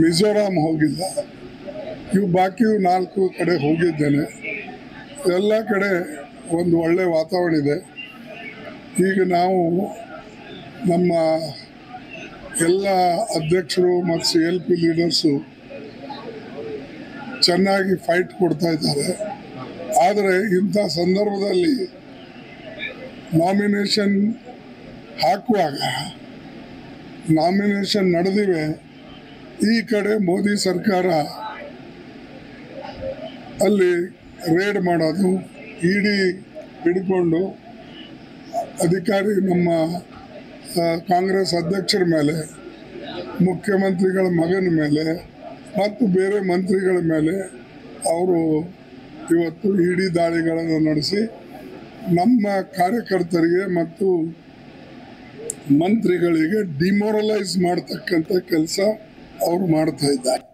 ಮಿಜೋರಾಂ ಹೋಗಿಲ್ಲ ಇವು ಬಾಕಿ ನಾಲ್ಕು ಕಡೆ ಹೋಗಿದ್ದೇನೆ. ಎಲ್ಲ ಕಡೆ ಒಂದು ಒಳ್ಳೆಯ ವಾತಾವರಣ ಇದೆ. ಈಗ ನಾವು ನಮ್ಮ ಎಲ್ಲ ಅಧ್ಯಕ್ಷರು ಮತ್ತು ಸಿ ಎಲ್ ಪಿ ಲೀಡರ್ಸು ಚೆನ್ನಾಗಿ ಫೈಟ್ ಕೊಡ್ತಾ ಇದ್ದಾರೆ. ಆದರೆ ಇಂಥ ಸಂದರ್ಭದಲ್ಲಿ ನಾಮಿನೇಷನ್ ಹಾಕುವಾಗ ನಾಮಿನೇಷನ್ ನಡೆದಿವೆ. ಈ ಕಡೆ ಮೋದಿ ಸರ್ಕಾರ ಅಲ್ಲಿ ರೇಡ್ ಮಾಡೋದು ಇಡಿ ಹಿಡ್ಕೊಂಡು ಅಧಿಕಾರಿ ನಮ್ಮ ಕಾಂಗ್ರೆಸ್ ಅಧ್ಯಕ್ಷರ ಮೇಲೆ, ಮುಖ್ಯಮಂತ್ರಿಗಳ ಮಗನ ಮೇಲೆ ಮತ್ತು ಬೇರೆ ಮಂತ್ರಿಗಳ ಮೇಲೆ ಅವರು ಇವತ್ತು ಇಡಿ ದಾಳಿಗಳನ್ನು ನಡೆಸಿ ನಮ್ಮ ಕಾರ್ಯಕರ್ತರಿಗೆ ಮತ್ತು ಮಂತ್ರಿಗಳಿಗೆ ಡಿಮೋರಲೈಸ್ ಮಾಡ್ತಕ್ಕಂಥ ಕೆಲಸ ಅವರು ಮಾಡ್ತಾ ಇದ್ದಾರೆ.